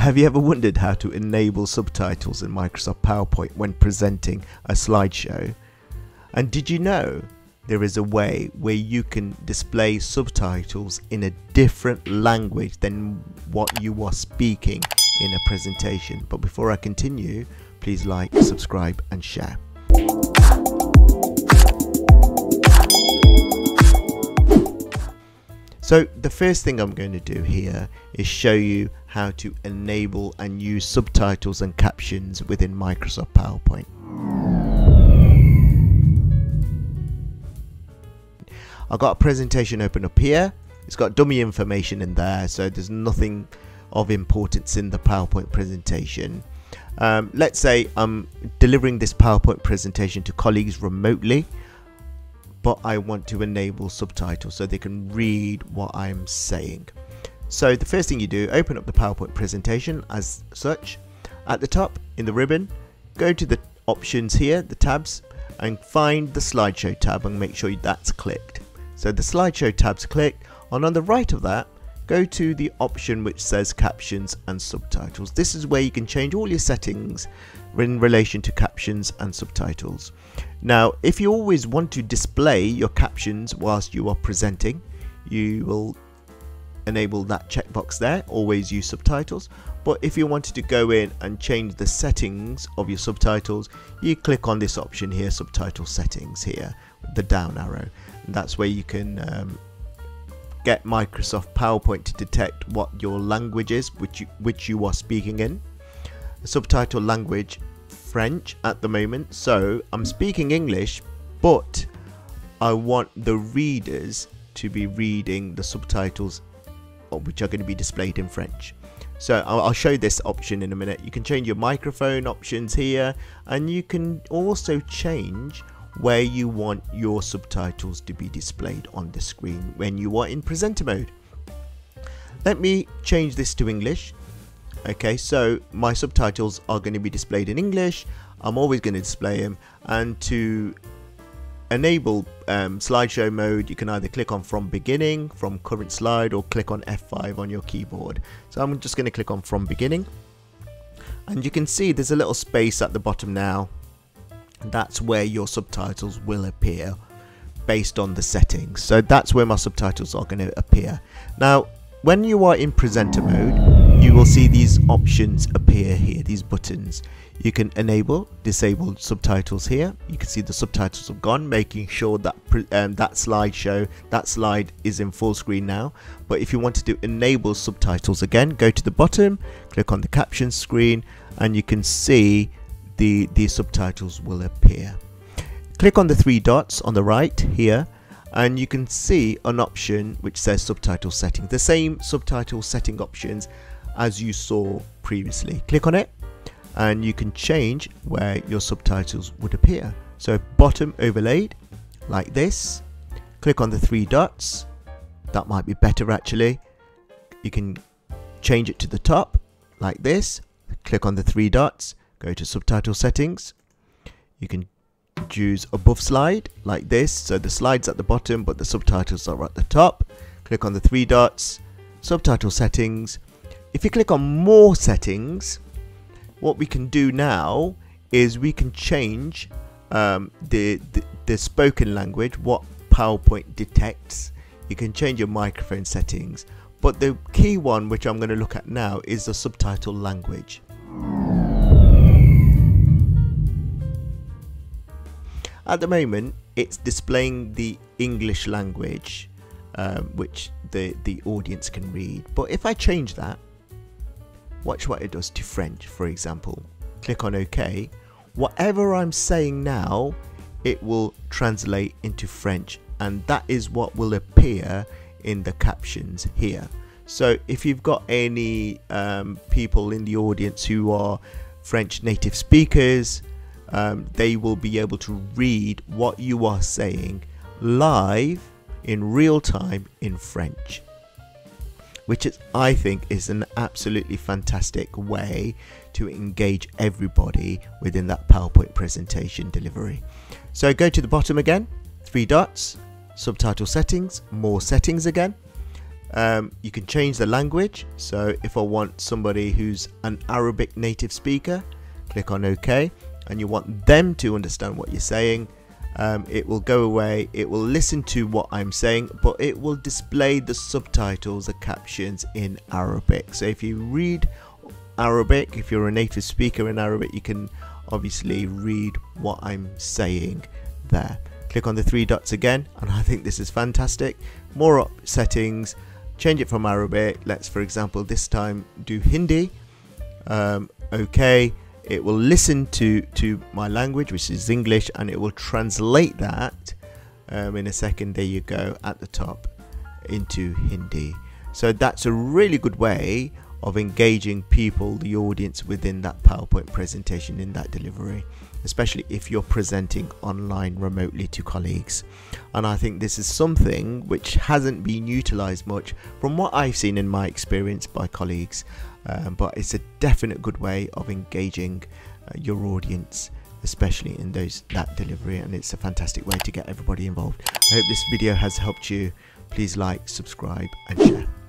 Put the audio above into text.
Have you ever wondered how to enable subtitles in Microsoft PowerPoint when presenting a slideshow? And did you know there is a way where you can display subtitles in a different language than what you are speaking in a presentation? But before I continue, please like, subscribe and share. So the first thing I'm going to do here is show you how to enable and use subtitles and captions within Microsoft PowerPoint. I've got a presentation open up here. It's got dummy information in there, so there's nothing of importance in the PowerPoint presentation. Um, let's say I'm delivering this PowerPoint presentation to colleagues remotely but I want to enable subtitles so they can read what I'm saying. So the first thing you do, open up the PowerPoint presentation as such. At the top in the ribbon, go to the options here, the tabs, and find the slideshow tab and make sure that's clicked. So the slideshow tab's clicked, and on the right of that, go to the option which says captions and subtitles. This is where you can change all your settings in relation to captions and subtitles. Now, if you always want to display your captions whilst you are presenting, you will enable that checkbox there, always use subtitles. But if you wanted to go in and change the settings of your subtitles, you click on this option here, subtitle settings here, the down arrow. And that's where you can um, get Microsoft PowerPoint to detect what your language is, which you, which you are speaking in. Subtitle language French at the moment, so I'm speaking English, but I want the readers to be reading the subtitles uh, which are going to be displayed in French. So I'll show this option in a minute. You can change your microphone options here and you can also change where you want your subtitles to be displayed on the screen when you are in presenter mode. Let me change this to English. Okay so my subtitles are going to be displayed in English. I'm always going to display them and to enable um, slideshow mode you can either click on from beginning from current slide or click on F5 on your keyboard. So I'm just going to click on from beginning. And you can see there's a little space at the bottom now that's where your subtitles will appear based on the settings so that's where my subtitles are going to appear now when you are in presenter mode, you will see these options appear here, these buttons. You can enable, disable subtitles here. You can see the subtitles have gone, making sure that um, that slideshow, that slide is in full screen now. But if you wanted to enable subtitles again, go to the bottom, click on the caption screen, and you can see the, the subtitles will appear. Click on the three dots on the right here and you can see an option which says subtitle setting the same subtitle setting options as you saw previously. Click on it and you can change where your subtitles would appear. So bottom overlaid like this. Click on the three dots. That might be better actually. You can change it to the top like this. Click on the three dots go to subtitle settings. You can choose above slide like this. So the slides at the bottom but the subtitles are at the top. Click on the three dots subtitle settings. If you click on more settings what we can do now is we can change um, the, the, the spoken language what PowerPoint detects. You can change your microphone settings. But the key one which I'm going to look at now is the subtitle language At the moment, it's displaying the English language, um, which the, the audience can read. But if I change that, watch what it does to French, for example. Click on OK. Whatever I'm saying now, it will translate into French, and that is what will appear in the captions here. So if you've got any um, people in the audience who are French native speakers, um, they will be able to read what you are saying live in real time in French which is, I think is an absolutely fantastic way to engage everybody within that PowerPoint presentation delivery. So go to the bottom again, three dots, subtitle settings, more settings again. um, you can change the language so if I want somebody who's an Arabic native speaker click on OK and you want them to understand what you're saying um, it will go away it will listen to what I'm saying but it will display the subtitles the captions in Arabic. So if you read Arabic if you're a native speaker in Arabic you can obviously read what I'm saying there. Click on the three dots again and I think this is fantastic. More up settings change it from Arabic. Let's for example this time do Hindi. Um, okay it will listen to to my language which is English and it will translate that um, in a second there you go at the top into Hindi so that's a really good way of engaging people the audience within that PowerPoint presentation in that delivery especially if you're presenting online remotely to colleagues. And I think this is something which hasn't been utilized much from what I've seen in my experience by colleagues, um, but it's a definite good way of engaging uh, your audience especially in those that delivery and it's a fantastic way to get everybody involved. I hope this video has helped you. Please like, subscribe and share.